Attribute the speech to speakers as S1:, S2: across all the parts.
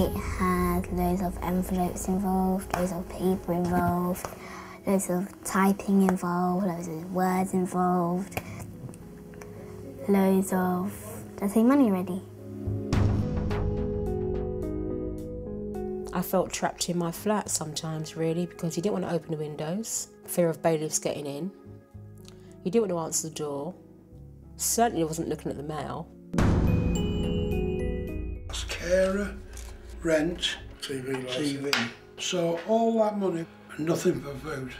S1: It had loads of envelopes involved, loads of paper involved, loads of typing involved, loads of words involved, loads of, did I say money ready?
S2: I felt trapped in my flat sometimes, really, because you didn't want to open the windows, fear of bailiffs getting in. You didn't want to answer the door. Certainly wasn't looking at the mail.
S3: It's carer, rent,
S4: TV
S3: TV. So all that money and nothing for food.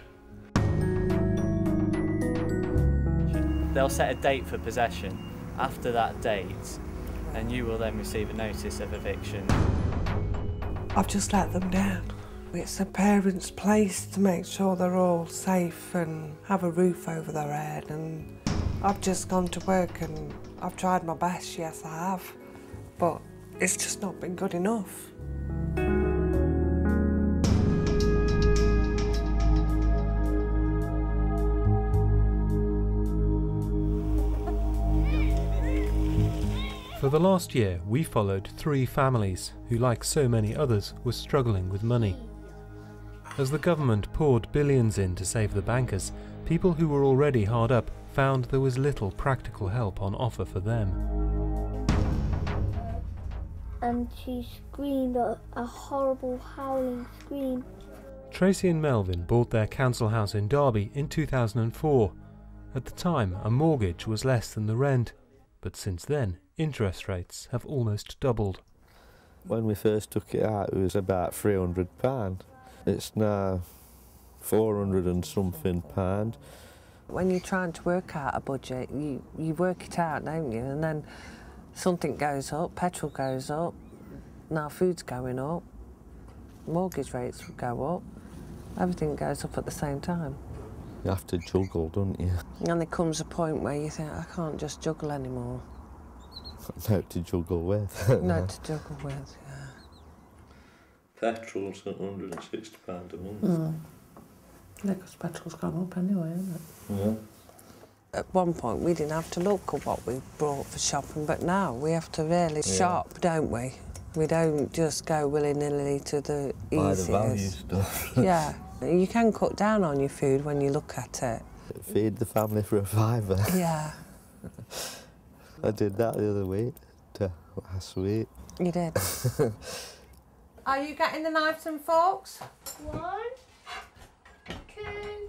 S5: They'll set a date for possession. After that date, and you will then receive a notice of eviction.
S6: I've just let them down. It's a parent's place to make sure they're all safe and have a roof over their head. And I've just gone to work and I've tried my best, yes, I have. But it's just not been good enough.
S7: For the last year, we followed three families who, like so many others, were struggling with money. As the government poured billions in to save the bankers, people who were already hard up found there was little practical help on offer for them.
S1: And she screamed a, a horrible howling scream.
S7: Tracy and Melvin bought their council house in Derby in 2004. At the time, a mortgage was less than the rent, but since then, interest rates have almost doubled.
S8: When we first took it out, it was about £300. It's now 400 and something pound.
S6: When you're trying to work out a budget, you, you work it out, don't you? And then something goes up, petrol goes up, now food's going up, mortgage rates go up, everything goes up at the same time.
S8: You have to juggle, don't you?
S6: And there comes a point where you think, I can't just juggle anymore.
S8: no to juggle with.
S6: no to juggle with, yeah.
S8: Petrol's at £160 a month.
S6: Mm. Yeah, because petrol's gone up anyway, isn't it?
S8: Yeah.
S6: At one point, we didn't have to look at what we brought for shopping, but now we have to really
S8: Yeah.
S6: shop, don't we? We don't just go willy-nilly to the
S8: Buy the value stuff.
S6: yeah, you can cut down on your food when you look at it.
S8: Feed the family for a fiver.
S6: Yeah,
S8: I did that the other week, to last week.
S6: you did.
S9: Are you getting the knives and forks?
S1: One, two,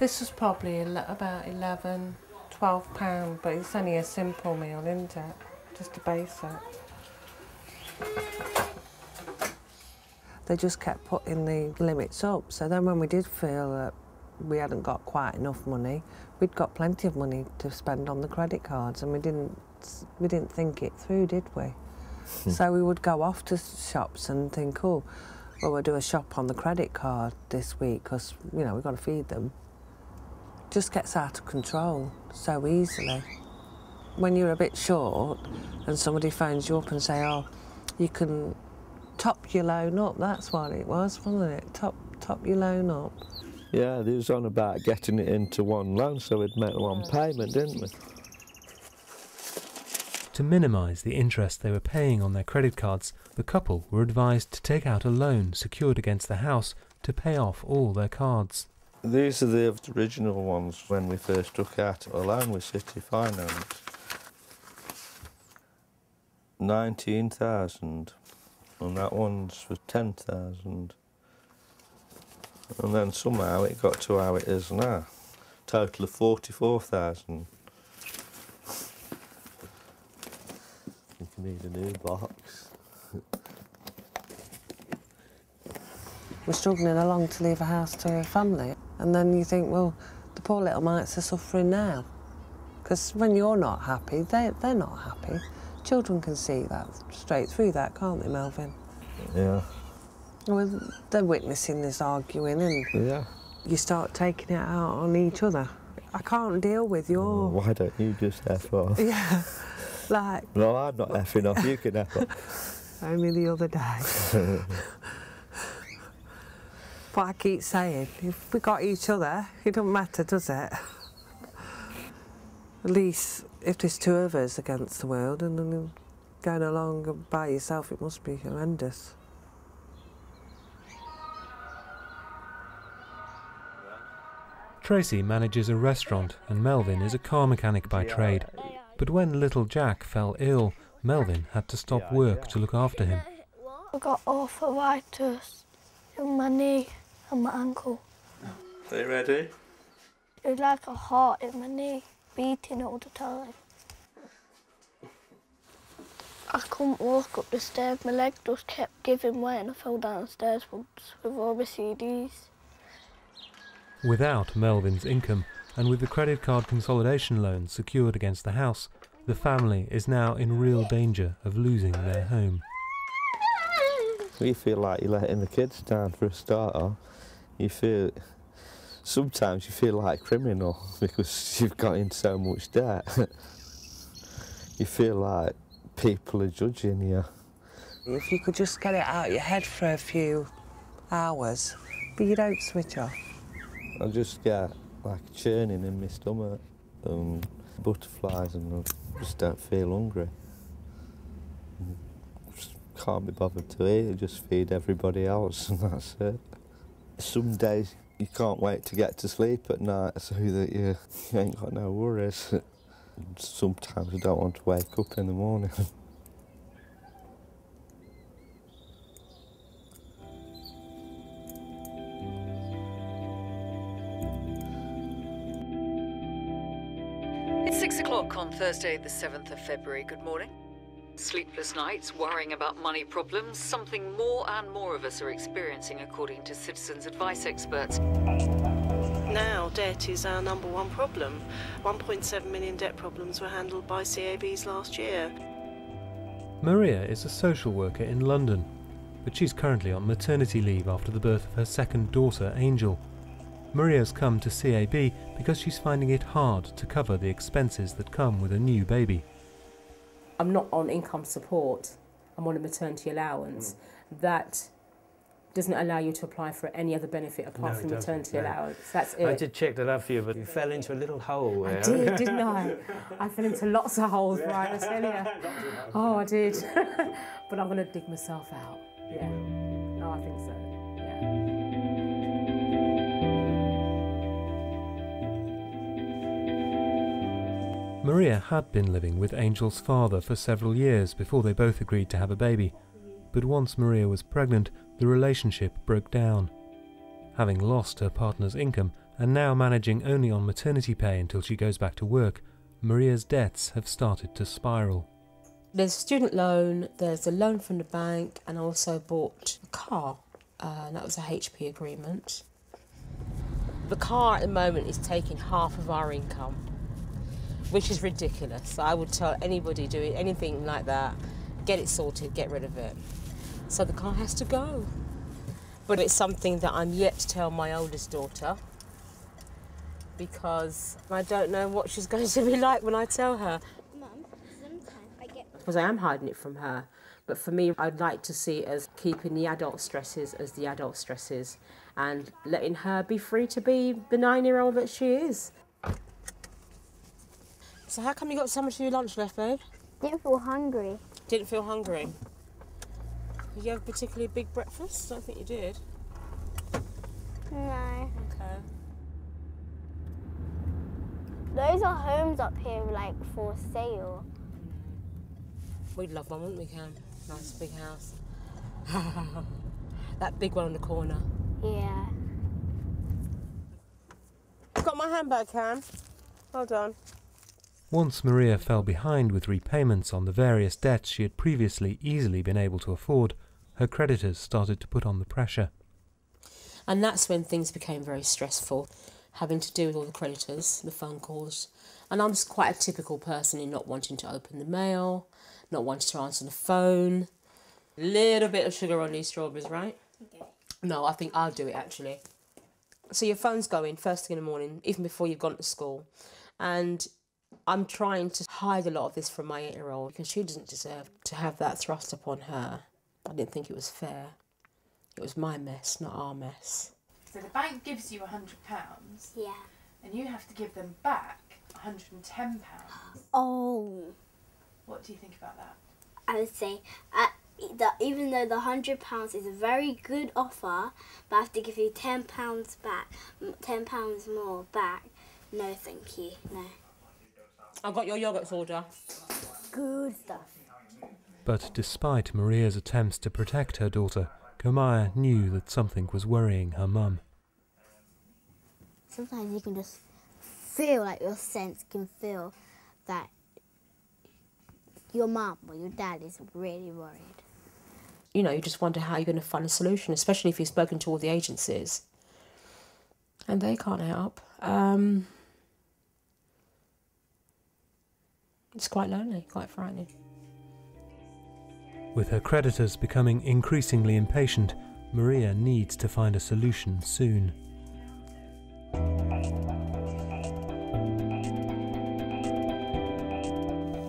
S6: This was probably about 11, 12 pound, but it's only a simple meal, isn't it? Just a basic. They just kept putting the limits up. So then when we did feel that we hadn't got quite enough money, we'd got plenty of money to spend on the credit cards and we didn't we didn't think it through, did we? Hmm. so we would go off to shops and think, oh, well, we'll do a shop on the credit card this week because, you know, we've got to feed them. Just gets out of control so easily. When you're a bit short and somebody phones you up and say, oh, you can top your loan up, that's what it was, wasn't it? Top, top your loan up.
S8: Yeah, they was on about getting it into one loan so we'd make one payment, didn't we?
S7: To minimise the interest they were paying on their credit cards, the couple were advised to take out a loan secured against the house to pay off all their cards.
S8: These are the original ones when we first took out a loan with City Finance. 19,000 and that one's for 10,000. And then somehow it got to how it is now. Total of 44,000. You can need a new box.
S6: We're struggling along to leave a house to a family. And then you think, well, the poor little mites are suffering now. Because when you're not happy, they, they're not happy. Children can see that straight through that, can't they, Melvin?
S8: Yeah.
S6: Well, they're witnessing this arguing and
S8: Yeah.
S6: you start taking it out on each other. I can't deal with your...
S8: Oh, why don't you just F off?
S6: Yeah, like
S8: No, I'm not effing off, you can F off.
S6: only the other day. but I keep saying, if we got each other, it doesn't matter, does it? At least if there's two of us against the world, and then going along by yourself, it must be horrendous.
S7: Tracy manages a restaurant and Melvin is a car mechanic by trade. But when little Jack fell ill, Melvin had to stop work to look after him.
S4: I got arthritis in my knee and my ankle.
S8: Are you ready?
S4: It was like a heart in my knee, beating all the time. I couldn't walk up the stairs. My leg just kept giving way and I fell downstairs once with all the CDs.
S7: Without Melvin's income, and with the credit card consolidation loan secured against the house, the family is now in real danger of losing their home.
S8: You feel like you're letting the kids down for a start starter. You feel sometimes you feel like a criminal because you've got in so much debt. you feel like people are judging you.
S6: If you could just get it out of your head for a few hours, but you don't switch off.
S8: I just get like churning in my stomach and butterflies and I just don't feel hungry. Just can't be bothered to eat, I just feed everybody else and that's it. Some days you can't wait to get to sleep at night so that you, you ain't got no worries. Sometimes I don't want to wake up in the morning.
S10: It's six o'clock on Thursday, the 7th of February. Good morning. Sleepless nights, worrying about money problems, something more and more of us are experiencing, according to citizens' advice experts.
S11: Now, debt is our number one problem. 1.7 million debt problems were handled by CABs last year.
S7: Maria is a social worker in London, but she's currently on maternity leave after the birth of her second daughter, Angel. Maria's come to CAB because she's finding it hard to cover the expenses that come with a new baby.
S2: I'm not on income support, I'm on a maternity allowance. Mm. That doesn't allow you to apply for any other benefit apart
S12: No,
S2: from maternity
S12: no.
S2: allowance. That's it.
S12: I did check that out for you, but you fell into a little hole.
S2: I
S12: there.
S2: did, didn't I? I fell into lots of holes, right, I tell you. Oh, I did. but I'm going to dig myself out. Yeah. No, I think so.
S7: Maria had been living with Angel's father for several years before they both agreed to have a baby, but once Maria was pregnant, the relationship broke down. Having lost her partner's income and now managing only on maternity pay until she goes back to work, Maria's debts have started to spiral.
S2: There's a student loan, there's a loan from the bank, and I also bought a car. Uh, and that was a HP agreement. The car at the moment is taking half of our income, which is ridiculous. I would tell anybody doing anything like that, get it sorted, get rid of it. So the car has to go. But it's something that I'm yet to tell my oldest daughter because I don't know what she's going to be like when I tell her. Because I am hiding it from her. But for me, I'd like to see it as keeping the adult stresses as the adult stresses and letting her be free to be the nine year old that she is. So, how come you got so much of your lunch left, babe?
S4: Didn't feel hungry.
S2: Didn't feel hungry. Did you have a particularly big breakfast? I don't think you did.
S4: No.
S2: Okay.
S4: Those are homes up here, like for sale.
S2: We'd love one, wouldn't we, Cam? Nice big house. that big one on the corner.
S4: Yeah.
S2: Got my handbag, Cam. Hold on.
S7: Once Maria fell behind with repayments on the various debts she had previously easily been able to afford, her creditors started to put on the pressure.
S2: And that's when things became very stressful, having to deal with all the creditors, the phone calls. And I'm just quite a typical person in not wanting to open the mail, not wanting to answer the phone. Little bit of sugar on these strawberries, right? No, I think I'll do it actually. So your phone's going first thing in the morning, even before you've gone to school. And I'm trying to hide a lot of this from my eight year old because she doesn't deserve to have that thrust upon her. I didn't think it was fair. It was my mess, not our mess.
S13: So the bank gives you £100
S4: Yeah.
S13: and you have to give them back £110.
S4: Oh.
S13: What do you think about that?
S1: I would say, uh, that even though the hundred pounds is a very good offer, but I have to give you ten pounds back, ten pounds more back. No, thank you. No.
S2: I got your yogurts order.
S1: Good stuff.
S7: But despite Maria's attempts to protect her daughter, Komaya knew that something was worrying her mum.
S1: Sometimes you can just feel like your sense can feel that your mum or your dad is really worried.
S2: You know, you just wonder how you're going to find a solution, especially if you've spoken to all the agencies and they can't help. Um, it's quite lonely, quite frightening.
S7: With her creditors becoming increasingly impatient, Maria needs to find a solution soon.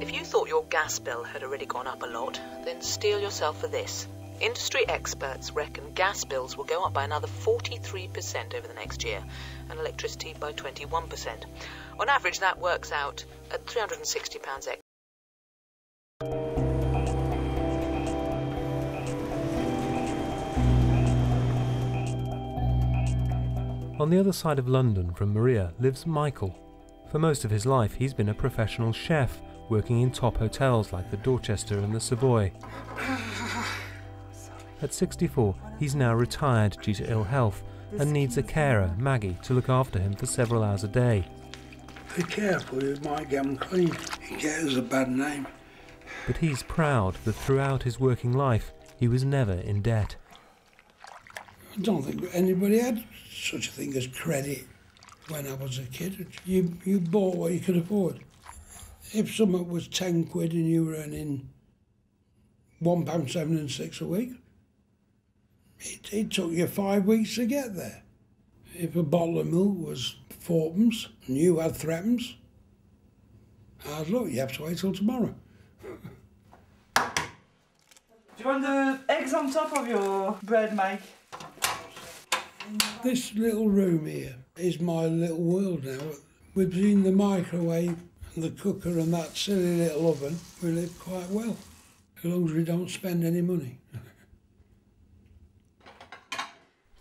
S14: If you thought your gas bill had already gone up a lot, then steel yourself for this. Industry experts reckon gas bills will go up by another 43% over the next year, and electricity by 21%. On average, that works out at £360 extra.
S7: On the other side of London from Maria lives Michael. For most of his life, he's been a professional chef, working in top hotels like the Dorchester and the Savoy. At 64, he's now retired due to ill health and needs a carer, Maggie, to look after him for several hours a day.
S3: Be careful, you might get him clean. You get us a bad name.
S7: But he's proud that throughout his working life, he was never in debt.
S3: I don't think anybody had such a thing as credit when I was a kid. You, you bought what you could afford. If something was 10 quid and you were earning one pound seven and six a week, it, it took you five weeks to get there. If a bottle of milk was fourpence and you had threepence, how's luck, you have to wait till tomorrow.
S15: Do you want the eggs on top of your bread, Mike?
S3: This little room here is my little world now. Between the microwave and the cooker and that silly little oven, we live quite well, as long as we don't spend any money.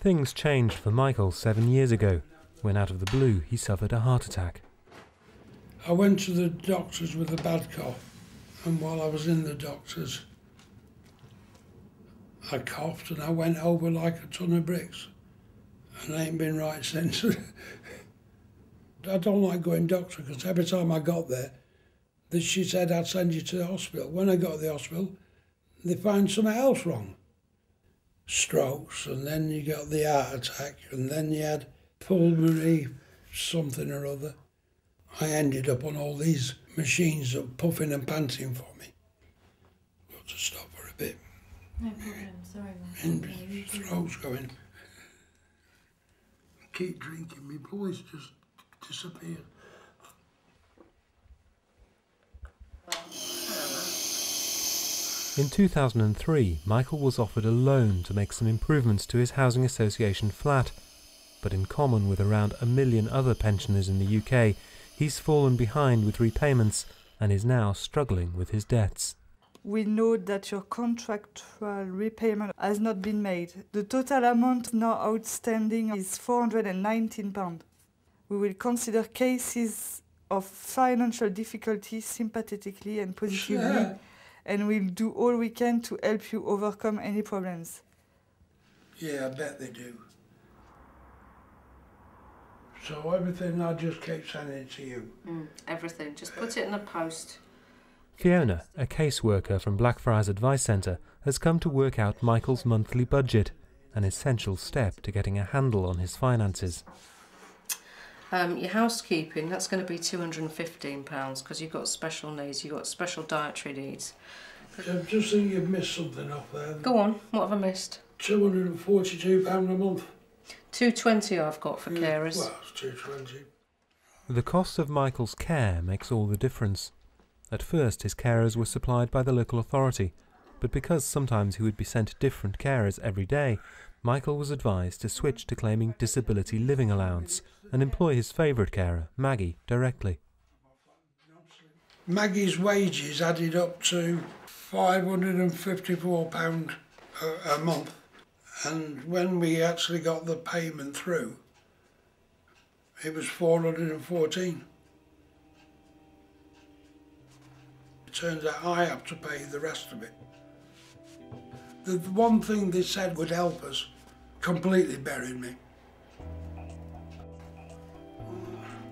S7: Things changed for Michael seven years ago, when out of the blue he suffered a heart attack.
S3: I went to the doctors with a bad cough, and while I was in the doctors, I coughed and I went over like a ton of bricks, and I ain't been right since. I don't like going doctor because every time I got there, she said I'd send you to the hospital. When I got to the hospital, they find something else wrong. Strokes, and then you got the heart attack, and then you had pulmonary something or other. I ended up on all these machines that were puffing and panting for me. Got to stop for a bit.
S13: No problem, sorry.
S3: And throat's going. Keep drinking, my voice just disappeared.
S7: In 2003, Michael was offered a loan to make some improvements to his housing association flat, but in common with around a million other pensioners in the UK, he's fallen behind with repayments and is now struggling with his debts.
S15: We know that your contractual repayment has not been made. The total amount now outstanding is £419. We will consider cases of financial difficulty sympathetically and positively,
S3: Sure.
S15: And we'll do all we can to help you overcome any problems.
S3: Yeah, I bet they do. So everything I just keep sending it to you.
S16: Mm, everything. Just put it in the post.
S7: Fiona, a caseworker from Blackfriars Advice Centre, has come to work out Michael's monthly budget, an essential step to getting a handle on his finances.
S16: Um, your housekeeping, that's going to be £215 because you've got special needs, you've got special dietary needs.
S3: I'm just think you've missed something off there.
S16: Go on, what have I missed?
S3: £242 a month.
S16: 220 I've got for carers.
S3: Well, it's 220
S7: The cost of Michael's care makes all the difference. At first, his carers were supplied by the local authority, but because sometimes he would be sent different carers every day, Michael was advised to switch to claiming disability living allowance and employ his favourite carer, Maggie, directly.
S3: Maggie's wages added up to £554 a, a month. And when we actually got the payment through, it was 414 It turns out I have to pay the rest of it. The one thing they said would help us completely buried me.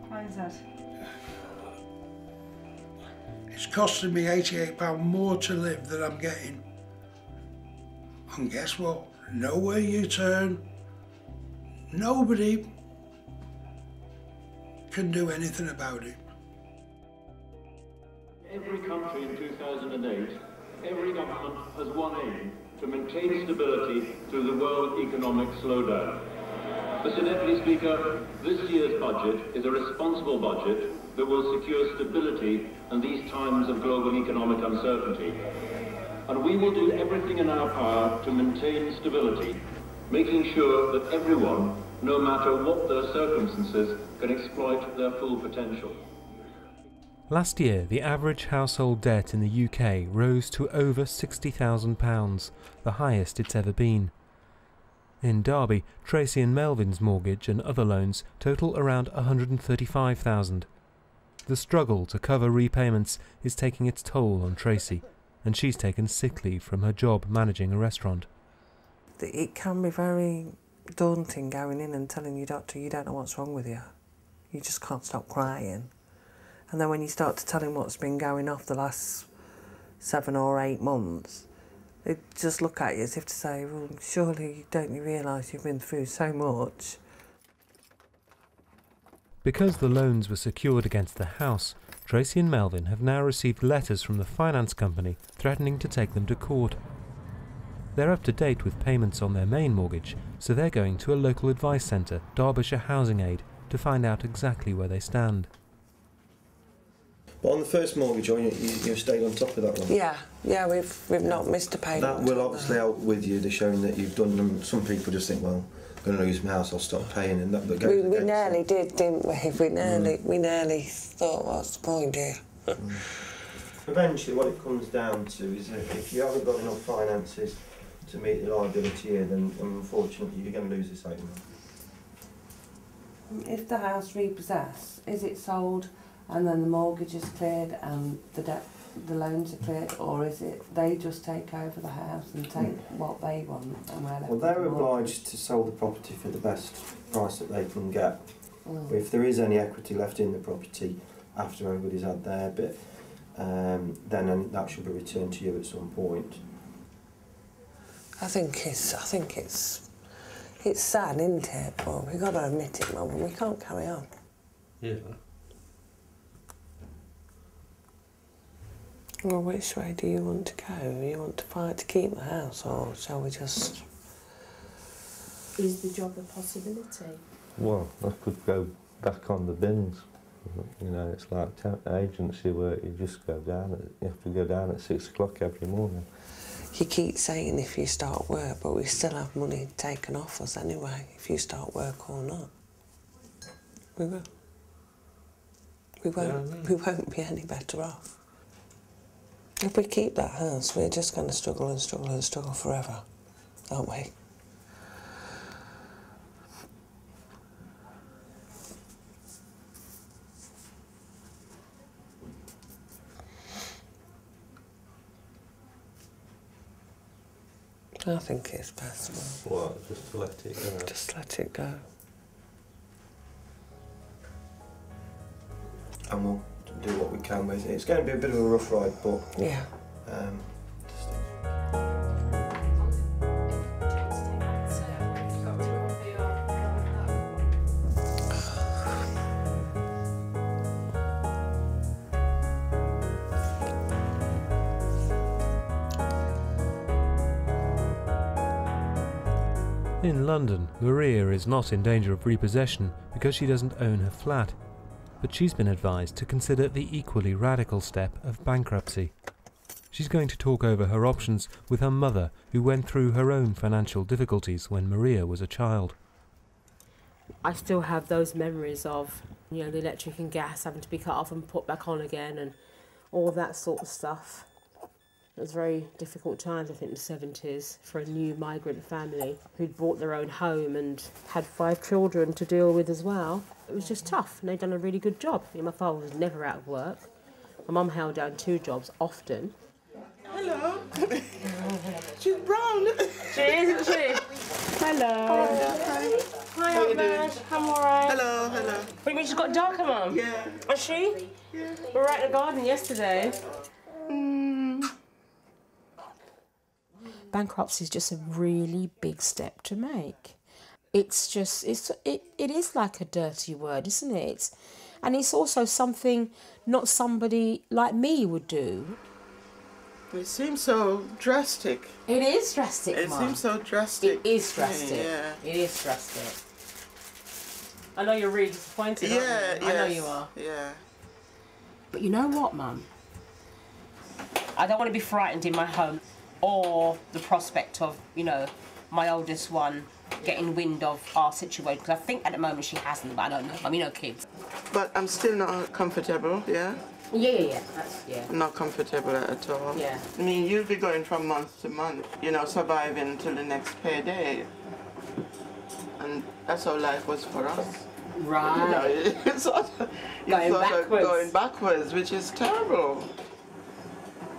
S15: Why is that?
S3: It's costing me £88 more to live than I'm getting. And guess what? Nowhere you turn, nobody can do anything about it.
S17: Every country in 2008, every government has one aim, to maintain stability through the world economic slowdown. Mr Deputy Speaker, this year's budget is a responsible budget that will secure stability in these times of global economic uncertainty. And we will do everything in our power to maintain stability, making sure that everyone, no matter what their circumstances, can exploit their full potential.
S7: Last year, the average household debt in the UK rose to over £60,000, the highest it's ever been. In Derby, Tracy and Melvin's mortgage and other loans total around 135,000. The struggle to cover repayments is taking its toll on Tracy, and she's taken sick leave from her job managing a restaurant.
S6: It can be very daunting going in and telling your doctor you don't know what's wrong with you. You just can't stop crying. And then when you start to tell him what's been going off the last seven or eight months, they just look at you as if to say, well, surely don't you realise you've been through so much?
S7: Because the loans were secured against the house, Tracy and Melvin have now received letters from the finance company threatening to take them to court. They're up to date with payments on their main mortgage, so they're going to a local advice centre, Derbyshire Housing Aid, to find out exactly where they stand.
S18: But on the first mortgage, you, you, you've stayed on top of that one.
S6: Yeah, yeah, we've we've not missed a payment.
S18: That will obviously help with you. They're showing that you've done them. Some people just think, well, I'm going to lose my house, I'll stop paying, and that. But
S6: we, we nearly did, didn't we? We nearly, mm. we nearly thought, what's the point here?
S18: mm. Eventually, what it comes down to is that if you haven't got enough finances to meet the liability here, then unfortunately you're going to lose this item.
S6: If the house repossessed, is it sold? And then the mortgage is cleared and the debt, the loans are cleared, or is it they just take over the house and take mm. what they want and where
S18: Well, they're obliged to sell the property for the best price that they can get. Mm. If there is any equity left in the property after everybody's had their bit, um, then that should be returned to you at some point.
S6: I think it's, I think it's, it's sad, isn't it? But we've got to admit it, Mum. We can't carry on.
S18: Yeah.
S6: Well, which way do you want to go? Do you want to fight to keep the house, or shall we just...
S13: Is the job a possibility?
S8: Well, I could go back on the bins. You know, it's like agency work. You just go down. At, you have to go down at six o'clock every morning.
S6: You keep saying if you start work, but we still have money taken off us anyway, if you start work or not. We will. We won't, yeah, we won't be any better off. If we keep that house, we're just going to struggle and struggle and struggle forever, aren't we? I think it's possible.
S8: What? Just to let it go?
S6: Just let it go.
S18: And we'll do what we can with it. It's going to be a bit of a rough ride, but
S6: yeah.
S18: Um,
S7: In London, Maria is not in danger of repossession because she doesn't own her flat but she's been advised to consider the equally radical step of bankruptcy. She's going to talk over her options with her mother, who went through her own financial difficulties when Maria was a child.
S2: I still have those memories of, you know, the electric and gas having to be cut off and put back on again and all that sort of stuff. It was very difficult times, I think, in the 70s for a new migrant family who'd bought their own home and had five children to deal with as well. It was just tough, and they'd done a really good job. I mean, my father was never out of work. My mum held down two jobs often.
S19: Hello. She's brown.
S2: She is, isn't she? Hello.
S19: Oh, Hi.
S2: Hi,
S19: How
S2: Aunt Madge. I'm alright.
S19: Hello, hello.
S2: What do you mean she's got darker, Mum?
S19: Yeah.
S2: Was she? Yeah. We were out in the garden yesterday. Hmm. Bankruptcy is just a really big step to make. It's just it's it, it is like a dirty word, isn't it? It's, and it's also something not somebody like me would do.
S19: It seems so drastic.
S2: It is drastic,
S19: It
S2: Mum.
S19: seems so drastic.
S2: It is drastic.
S19: Yeah.
S2: It is drastic. I know you're really disappointed.
S19: Yeah,
S2: aren't you? I know you are.
S19: Yeah.
S2: But you know what, Mum? I don't want to be frightened in my home or the prospect of, you know, my oldest one getting wind of our situation. Because I think at the moment she hasn't, but I don't know. I mean, no kids.
S19: But I'm still not comfortable, yeah?
S2: Yeah, yeah, yeah. That's, yeah.
S19: Not comfortable at all.
S2: Yeah.
S19: I mean, you'll be going from month to month, you know, surviving till the next payday. And that's how life was for us.
S2: Right.
S19: You know, it's sort of, it's
S2: Going
S19: sort of
S2: backwards.
S19: going backwards, which is terrible.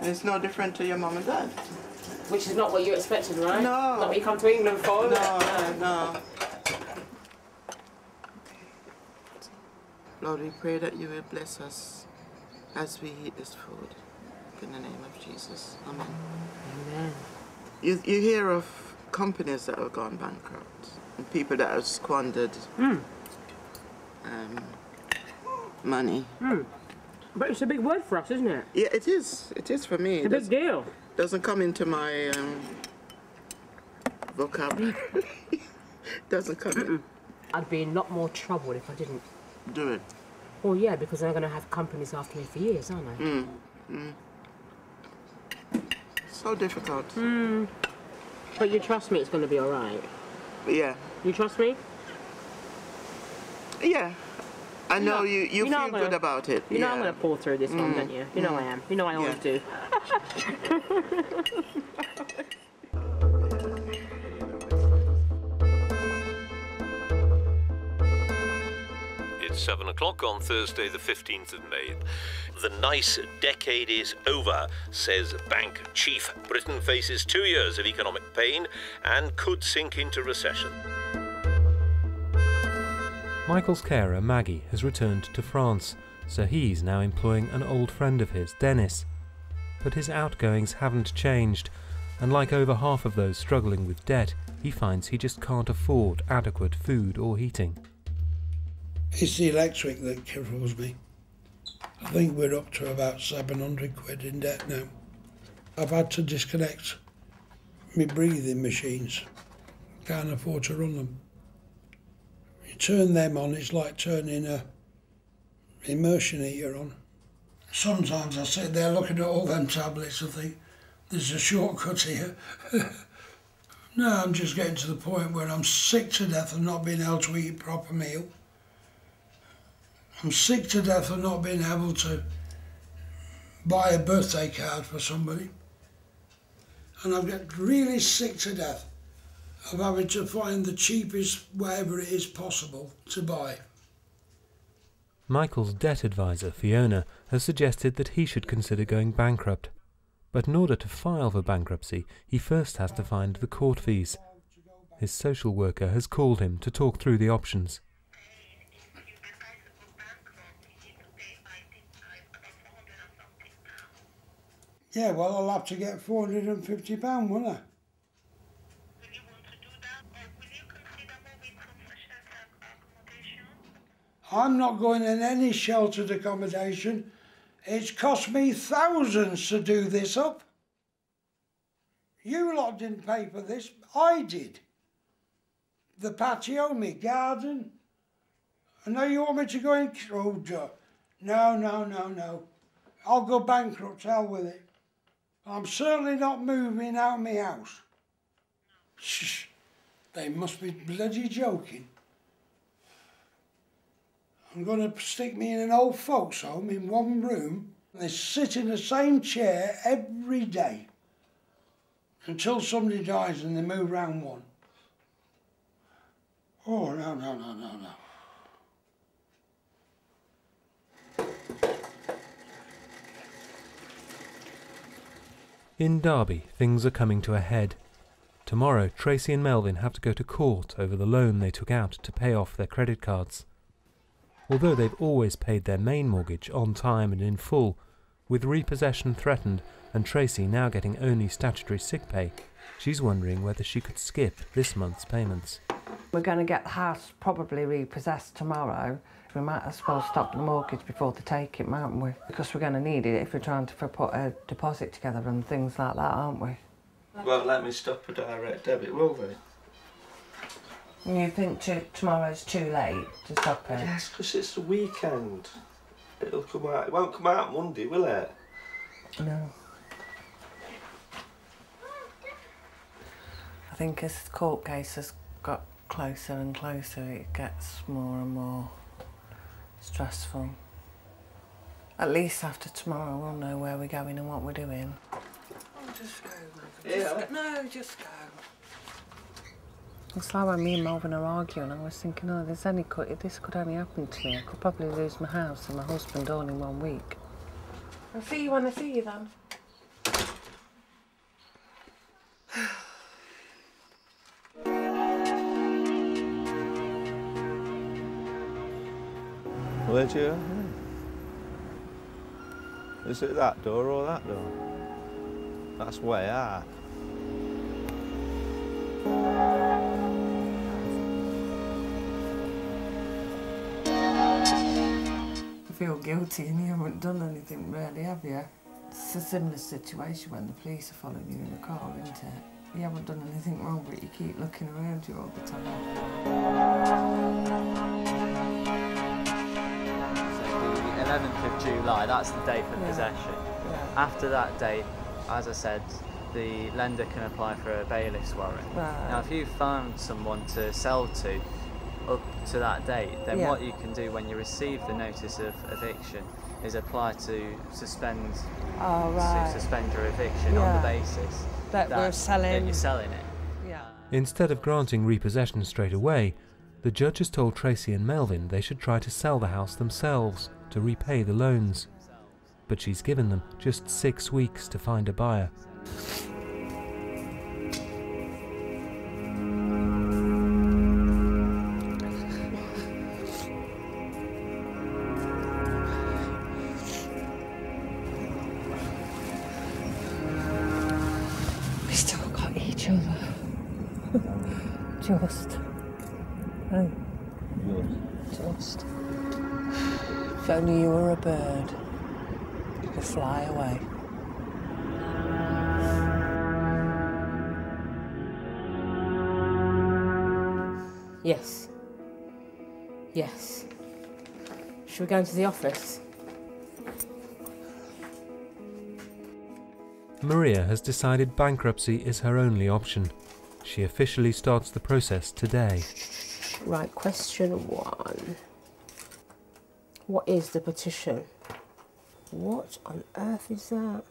S19: And it's no different to your mum and dad.
S2: Which is not what you expected, right?
S19: No.
S2: Not what you come to England for. is it?
S19: No, no. Lord, we pray that you will bless us as we eat this food. In the name of Jesus. Amen.
S2: Amen.
S19: You, you hear of companies that have gone bankrupt and people that have squandered um, money.
S2: Hmm. But it's a big word for us, isn't it?
S19: Yeah, it is. It is for me.
S2: It's a big deal.
S19: Doesn't come into my um, vocabulary. doesn't come in.
S2: I'd be in a lot more trouble if I didn't.
S19: Do it.
S2: Well, yeah, because they're going to have companies after me for years, aren't they?
S19: Mm. Mm. So difficult.
S2: Hmm. But you trust me it's going to be all right?
S19: Yeah.
S2: You trust me?
S19: Yeah. I know you, you,
S2: know
S19: feel
S2: I'm gonna-
S19: good about it.
S2: You know
S19: yeah.
S2: I'm going to pull through this one,
S19: Mm,
S2: don't you? You know I
S19: mm.
S2: am. You know I always do.
S20: It's 7 o'clock on Thursday, the 15th of May. The nice decade is over, says bank chief. Britain faces two years of economic pain and could sink into recession.
S7: Michael's carer, Maggie, has returned to France, so he's now employing an old friend of his, Dennis. But his outgoings haven't changed, and like over half of those struggling with debt, he finds he just can't afford adequate food or heating.
S3: It's the electric that kills me. I think we're up to about 700 quid in debt now. I've had to disconnect my breathing machines. Can't afford to run them. Turn them on, it's like turning a immersion heater on. Sometimes I sit there looking at all them tablets and think, there's a shortcut here. no, I'm just getting to the point where I'm sick to death of not being able to eat a proper meal. I'm sick to death of not being able to buy a birthday card for somebody. And I get really sick to death of having to find the cheapest wherever it is possible to buy.
S7: Michael's debt advisor, Fiona, has suggested that he should consider going bankrupt. But in order to file for bankruptcy, he first has to find the court fees. His social worker has called him to talk through the options.
S3: Yeah, well, I'll have to get £450, won't I? I'm not going in any sheltered accommodation. It's cost me thousands to do this up. You lot didn't pay for this, I did. The patio, me garden. I know you want me to go in. Oh, duh. no, no, no, no. I'll go bankrupt, hell with it. I'm certainly not moving out of my house. Shh. They must be bloody joking. I'm going to stick me in an old folks' home in one room. They sit in the same chair every day. until somebody dies and they move round one. Oh, no, no, no, no, no.
S7: In Derby, things are coming to a head. Tomorrow, Tracy and Melvin have to go to court over the loan they took out to pay off their credit cards. Although they've always paid their main mortgage on time and in full, with repossession threatened and Tracy now getting only statutory sick pay, she's wondering whether she could skip this month's payments.
S6: We're going to get the house probably repossessed tomorrow. We might as well stop the mortgage before they take it, mightn't we? Because we're going to need it if we're trying to put a deposit together and things like that, aren't we?
S8: Won't let me stop a direct debit, will they?
S6: You think t- tomorrow's too late to stop it?
S8: Yes, because it's the weekend. It'll come out. It won't come out Monday, will it?
S6: No. I think as the court case has got closer and closer, it gets more and more stressful. At least after tomorrow, we'll know where we're going and what we're doing. Oh, just go, Michael. Just
S8: Yeah.
S6: go. No, just go. It's like when me and Melvin are arguing, I was thinking, oh, this, only could, this could only happen to me. I could probably lose my house and my husband all in one week. I'll see you when I see you then.
S8: Where'd you? Is it that door or that door? That's way out.
S6: Feel guilty and you haven't done anything really, have you? It's a similar situation when the police are following you in a car, isn't it? You haven't done anything wrong, but you keep looking around you all the time.
S5: So the 11th of July, that's the date for
S6: Yeah.
S5: possession.
S6: Yeah.
S5: After that date, as I said, the lender can apply for a bailiff's warrant.
S6: Right.
S5: Now, if you found someone to sell to up to that date, then
S6: Yeah.
S5: what you can do when you receive the notice of eviction is apply to suspend
S6: Oh, right.
S5: to suspend your eviction on the basis
S6: That we're
S5: that
S6: selling-
S5: you're selling it.
S6: Yeah.
S7: Instead of granting repossession straight away, the judge has told Tracy and Melvin they should try to sell the house themselves to repay the loans. But she's given them just six weeks to find a buyer.
S2: Should we go into the office?
S7: Maria has decided bankruptcy is her only option. She officially starts the process today.
S2: Right, question one. What is the petition? What on earth is that?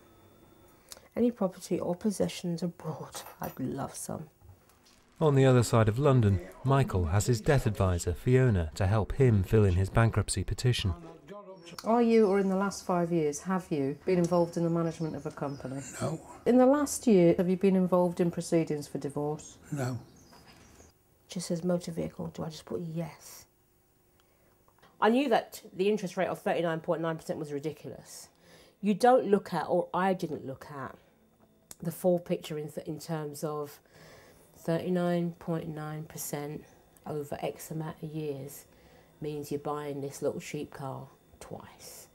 S2: Any property or possessions abroad? I'd love some.
S7: On the other side of London, Michael has his death advisor, Fiona, to help him fill in his bankruptcy petition.
S2: Are you, or in the last five years, have you been involved in the management of a company?
S3: No.
S2: In the last year, have you been involved in proceedings for divorce?
S3: No.
S2: Just says motor vehicle. Do I just put yes? I knew that the interest rate of 39.9% was ridiculous. You don't look at, or I didn't look at, the full picture in, th- in terms of 39.9% over X amount of years means you're buying this little cheap car twice.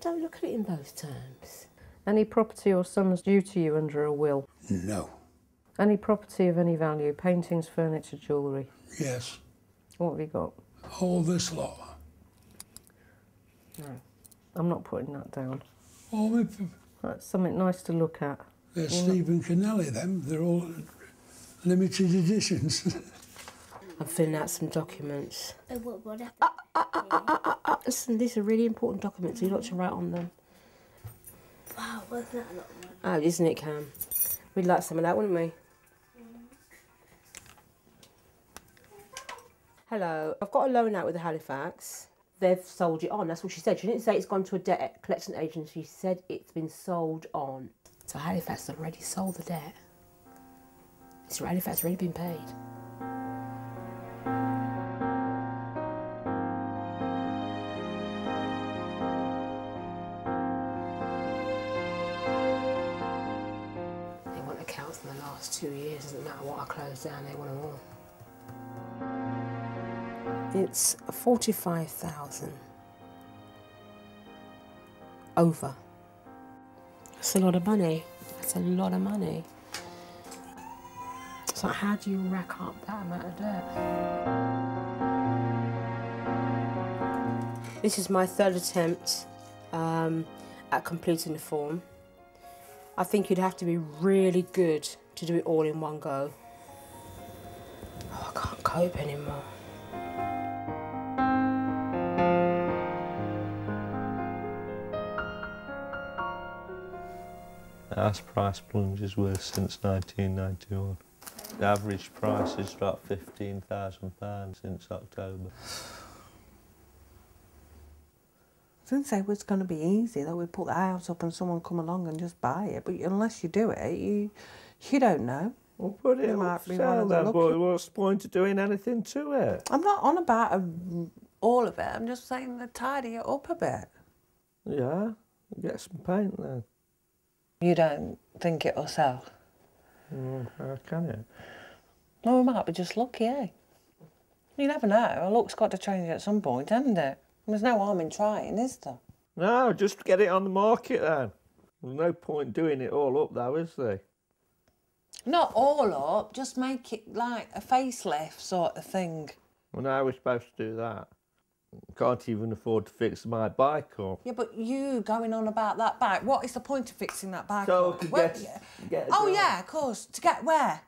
S2: Don't look at it in those terms.
S13: Any property or sums due to you under a will?
S3: No.
S13: Any property of any value? Paintings, furniture, jewellery?
S3: Yes.
S13: What have you got?
S3: All this lot.
S13: No. I'm not putting that down.
S3: All the,
S13: That's something nice to look at.
S3: they're
S13: You're not-
S3: Stephen Kennelly, them. They're all limited editions.
S2: I'm filling out some documents.
S1: Oh, what, what happened?
S2: Uh, listen, these are really important documents. You lot to write on them.
S1: Wow, wasn't that a lot of money?
S2: Oh, isn't it, Cam? We'd like some of that, wouldn't we? Hello, I've got a loan out with the Halifax. They've sold it on. That's what she said. She didn't say it's gone to a debt collection agency. She said it's been sold on. So Halifax has already sold the debt. Right if it's Halifax already been paid. They want accounts in the last two years. Doesn't matter what I close down. They want them all. It's 45,000 over. That's a lot of money. That's a lot of money. So how do you rack up that amount of debt? This is my third attempt um, at completing the form. I think you'd have to be really good to do it all in one go. Oh, I can't cope anymore.
S8: House price plunge is worse since 1991. The average price has dropped £15,000 since October.
S6: I didn't say it was going to be easy, that we put the house up and someone come along and just buy it. But unless you do it, you you don't know.
S8: Well, put it
S6: You
S8: up
S6: might be one
S8: sale
S6: of the
S8: then,
S6: lucky-
S8: but what's the point of doing anything to it?
S6: I'm not on about a, all of it. I'm just saying to tidy it up a bit.
S8: Yeah, get some paint then.
S6: You don't think it'll sell?
S8: Mm, how can it?
S6: No, we might be just lucky, eh? You never know. A look's got to change at some point, hasn't it? There's no harm in trying, is there?
S8: No, just get it on the market then. There's no point doing it all up though, is there?
S6: Not all up, just make it like a facelift sort of thing.
S8: Well, now we're supposed to do that. Can't even afford to fix my bike up.
S6: Yeah, but you going on about that bike, what is the point of fixing that bike?
S8: So could get, get a
S6: Oh,
S8: job
S6: yeah, of course. To get where?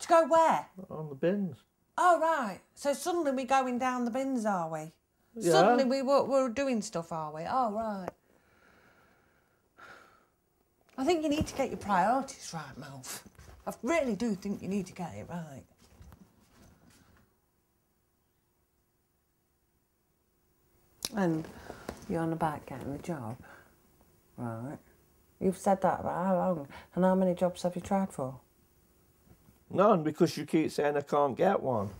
S6: To go where?
S8: on the bins.
S6: Oh, right. So suddenly we're going down the bins, are we?
S8: Yeah.
S6: Suddenly we were, we're doing stuff, are we? Oh, right. I think you need to get your priorities right, Melf. I really do think you need to get it right. And you're on about getting the job, right? You've said that about how long? And how many jobs have you tried for?
S8: None, because you keep saying I can't get one.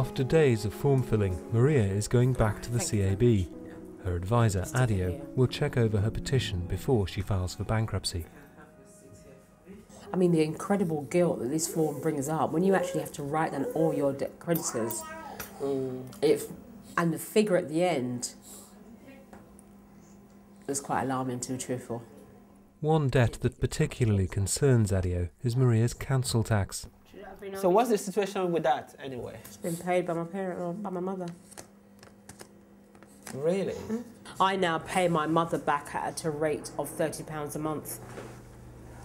S7: After days of form filling, Maria is going back to the CAB. Her advisor, Adio, will check over her petition before she files for bankruptcy.
S2: I mean, the incredible guilt that this form brings up when you actually have to write down all your debt creditors. If and the figure at the end was quite alarming to be truthful.
S7: One debt that particularly concerns Adio is Maria's council tax.
S12: So what's the situation with that anyway?
S2: It's been paid by my parent or by my mother.
S12: Really? Hmm?
S2: I now pay my mother back at a rate of thirty pounds a month.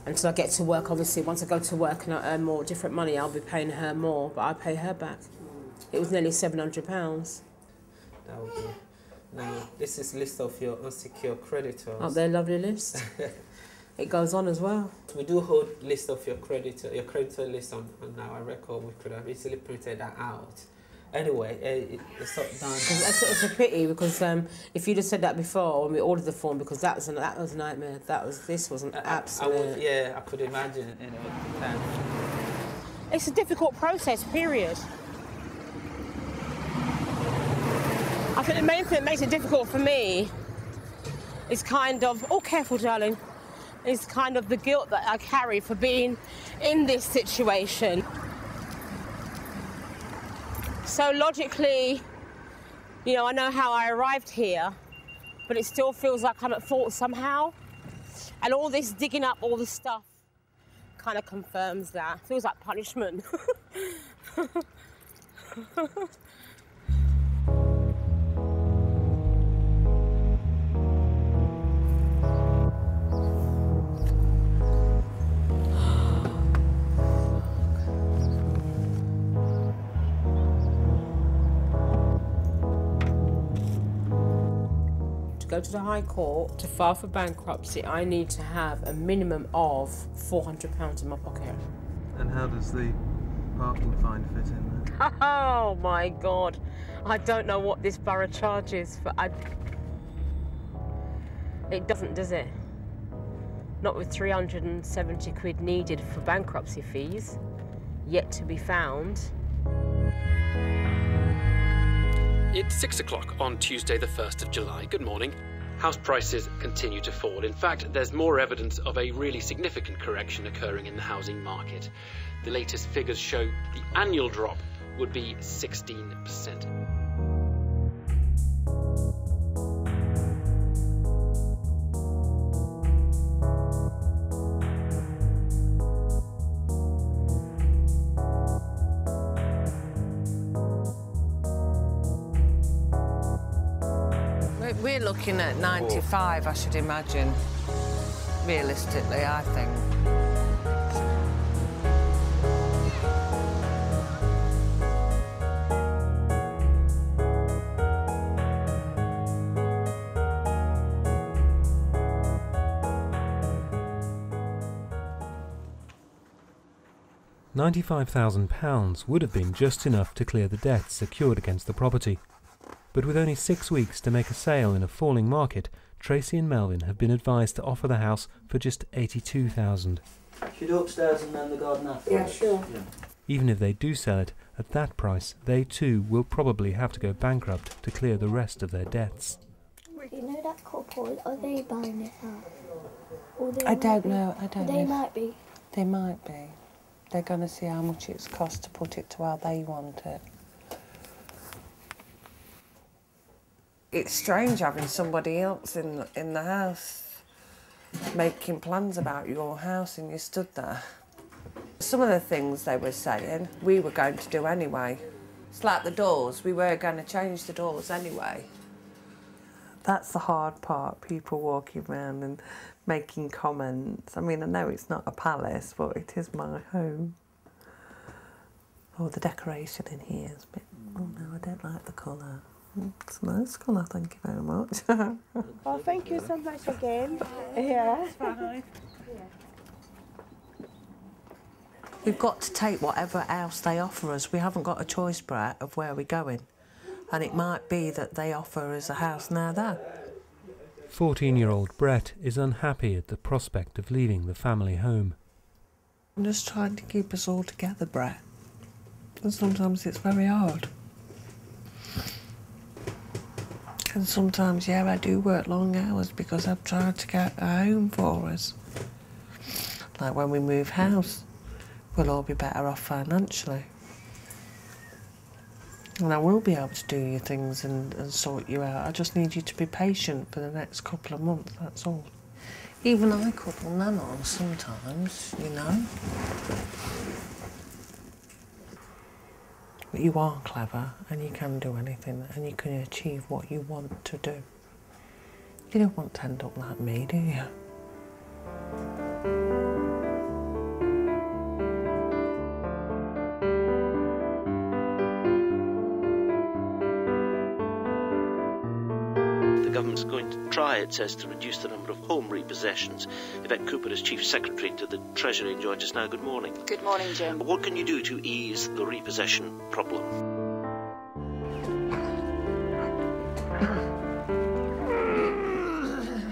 S2: Until I get to work, obviously, once I go to work and I earn more different money, I'll be paying her more, but I pay her back. It was nearly seven hundred pounds.
S12: That would be. Now, this is list of your unsecured creditors.
S2: Up there, lovely list. it goes on as well.
S12: We do hold list of your creditor, your creditor list on, on our record. We could have easily printed that out. Anyway, uh, it, it's not done.
S2: It's, it's a pity because um, if you'd have said that before when we ordered the form, because that was an, that was a nightmare. That was this was an
S12: I
S2: absolute.
S12: would, yeah, I could imagine. You know, at the time.
S2: It's a difficult process. Period. I think the main thing that makes it difficult for me is kind of oh, careful, darling. Is kind of the guilt that I carry for being in this situation. So logically, you know, I know how I arrived here, but it still feels like I'm at fault somehow. And all this digging up all the stuff kind of confirms that. Feels like punishment. go to the High Court to file for bankruptcy, I need to have a minimum of £400 in my pocket.
S21: And how does the parking fine fit in there?
S2: Oh my god. I don't know what this borough charges for. I... It doesn't, does it? Not with 370 quid needed for bankruptcy fees, yet to be found.
S22: It's six o'clock on Tuesday, the 1st of July. Good morning. House prices continue to fall. In fact, there's more evidence of a really significant correction occurring in the housing market. The latest figures show the annual drop would be 16%.
S6: Looking at 95, I should imagine. Realistically, I think.
S7: £95,000 would have been just enough to clear the debts secured against the property. But with only six weeks to make a sale in a falling market, Tracy and Melvin have been advised to offer the house for just 82000
S23: Should go upstairs and then the garden after.
S13: Yeah, sure.
S7: Even if they do sell it at that price, they too will probably have to go bankrupt to clear the rest of their debts.
S4: You know that couple, are they buying this house?
S6: I don't
S4: be-
S6: know, I don't
S4: They
S6: know if-
S4: might be.
S6: They might be. They're going to see how much it's cost to put it to how they want it. It's strange having somebody else in in the house making plans about your house and you stood there. Some of the things they were saying we were going to do anyway. It's like the doors, we were going to change the doors anyway. That's the hard part, people walking around and making comments. I mean, I know it's not a palace, but it is my home. Oh, the decoration in here is a bit. Oh no, I don't like the colour. It's a nice colour, thank you very much.
S24: Oh, thank you so much again. Yeah.
S6: We've got to take whatever else they offer us. We haven't got a choice, Brett, of where we're going. And it might be that they offer us a house now there.
S7: 14 year old Brett is unhappy at the prospect of leaving the family home.
S6: I'm just trying to keep us all together, Brett. And sometimes it's very hard. And sometimes, yeah, I do work long hours because I've tried to get a home for us. Like when we move house, we'll all be better off financially. And I will be able to do your things and, and sort you out. I just need you to be patient for the next couple of months, that's all. Even I couple none on sometimes, you know. But you are clever and you can do anything and you can achieve what you want to do. You don't want to end up like me, do you?
S25: Government's going to try, it says, to reduce the number of home repossessions. Yvette Cooper is Chief Secretary to the Treasury and joins us now. Good morning.
S14: Good morning, Jim.
S25: What can you do to ease the repossession problem?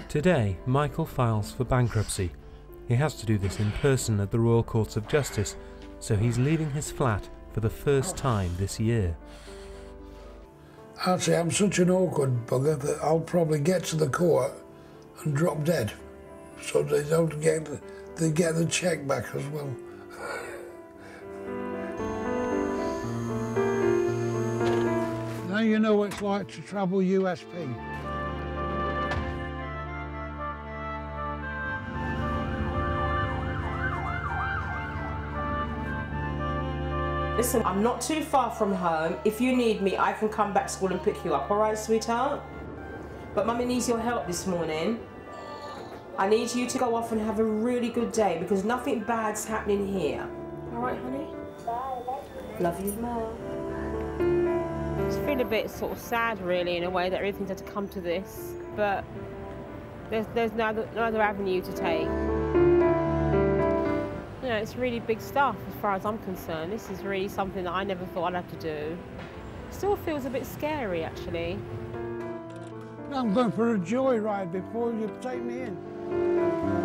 S7: Today, Michael files for bankruptcy. He has to do this in person at the Royal Courts of Justice, so he's leaving his flat for the first time this year.
S3: Actually, I'm such an awkward bugger that I'll probably get to the court and drop dead. So they don't get the, they get the cheque back as well. now you know what it's like to travel USP.
S2: Listen, I'm not too far from home. If you need me, I can come back to school and pick you up, all right, sweetheart? But mummy needs your help this morning. I need you to go off and have a really good day because nothing bad's happening here. All right, honey? Bye. Love you, Mom. just feel a bit sort of sad, really, in a way that everything's had to come to this. But there's there's no other, no other avenue to take. You know, it's really big stuff as far as I'm concerned. This is really something that I never thought I'd have to do. Still feels a bit scary, actually.
S3: I'm going for a joyride before you take me in.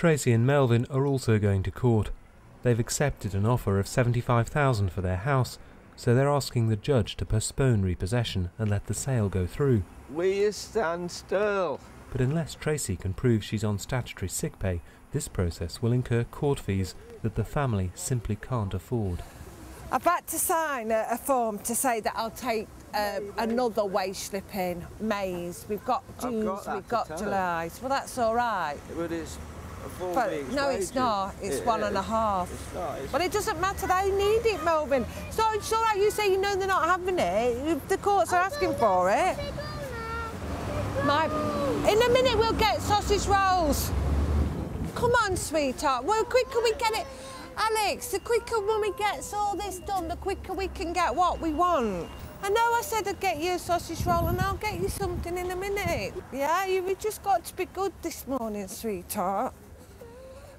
S7: Tracy and Melvin are also going to court. They've accepted an offer of 75,000 for their house, so they're asking the judge to postpone repossession and let the sale go through.
S8: Will you stand still?
S7: But unless Tracy can prove she's on statutory sick pay, this process will incur court fees that the family simply can't afford.
S6: I've had to sign a, a form to say that I'll take um, another wage slip in May's. We've got
S8: I've
S6: June's, we've got
S8: tell her.
S6: July's. Well, that's all right.
S8: But it's full
S6: But
S8: week's
S6: no,
S8: wages.
S6: it's not. It's
S8: It
S6: one and a half.
S8: It's not. It's
S6: But it doesn't matter. They need it, Melvin. So it's all right. You say you know they're not having it. The courts are asking for it. My, in a minute we'll get sausage rolls. Come on, sweetheart. Well, quicker we get it, Alex. The quicker Mummy gets all this done, the quicker we can get what we want. I know I said I'd get you a sausage roll, and I'll get you something in a minute. Yeah, you've just got to be good this morning, sweetheart.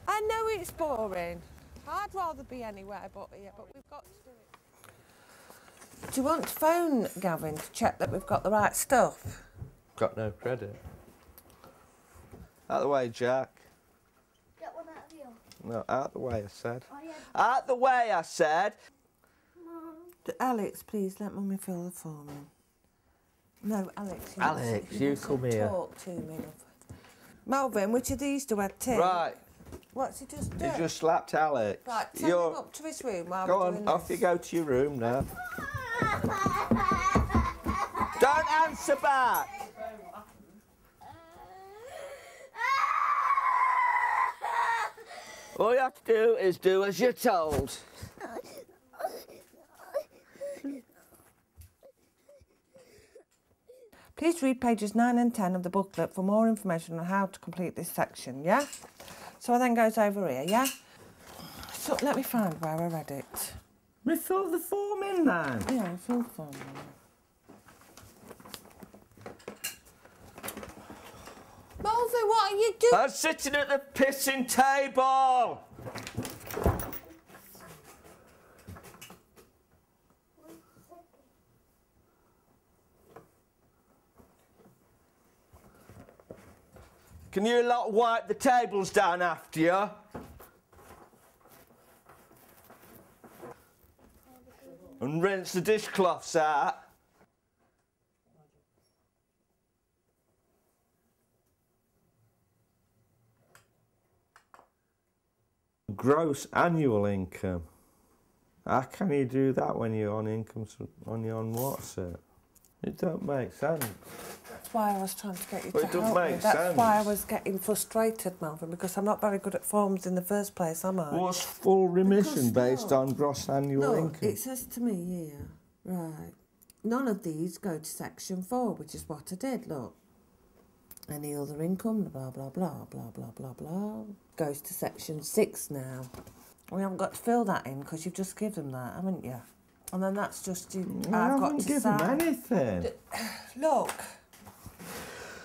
S6: I know it's boring. I'd rather be anywhere but here, but we've got to do it. Do you want to phone Gavin to check that we've got the right stuff?
S8: Got no credit. Out the way, Jack.
S1: Get one out of the oven.
S8: No, out the way, I said.
S1: Oh, yeah.
S8: Out the way, I said.
S6: D- Alex, please let Mummy fill the form in. No, Alex. You
S8: Alex,
S6: mustn't-
S8: you come here.
S6: Talk to me. love. Melvin, which of these do I take?
S8: Right,
S6: What's he just done?
S8: just slapped Alex.
S6: Right, take
S8: You're...
S6: him up to his room while
S8: Go
S6: we're
S8: on,
S6: doing
S8: off
S6: this.
S8: you go to your room now. Don't answer back. All you have to do is do as you're told.
S6: Please read pages 9 and 10 of the booklet for more information on how to complete this section, yeah? So I then goes over here, yeah? So let me find where I read it.
S8: We fill the form in then.
S6: Yeah, fill the form in. Melvin, what are you doing?
S8: I'm sitting at the pissing table. Can you lot wipe the tables down after you? And rinse the dishcloths out. Gross annual income. How can you do that when you're on income when you're on what's it? It don't make sense.
S6: That's why I was trying to get you
S8: Well,
S6: to help me. That's
S8: sense.
S6: why I was getting frustrated, Melvin, because I'm not very good at forms in the first place, am I?
S8: What's full remission
S6: Because
S8: based
S6: look-
S8: on gross annual
S6: Look,
S8: income?
S6: it says to me here, right, none of these go to section four, which is what I did, look. Any other income, blah, blah, blah, blah, blah, blah, blah, goes to section six now. We haven't got to fill that in because you've just given them that, haven't you? And then that's just, you,
S8: I
S6: I've got
S8: haven't
S6: to
S8: given
S6: sign.
S8: anything.
S6: Look,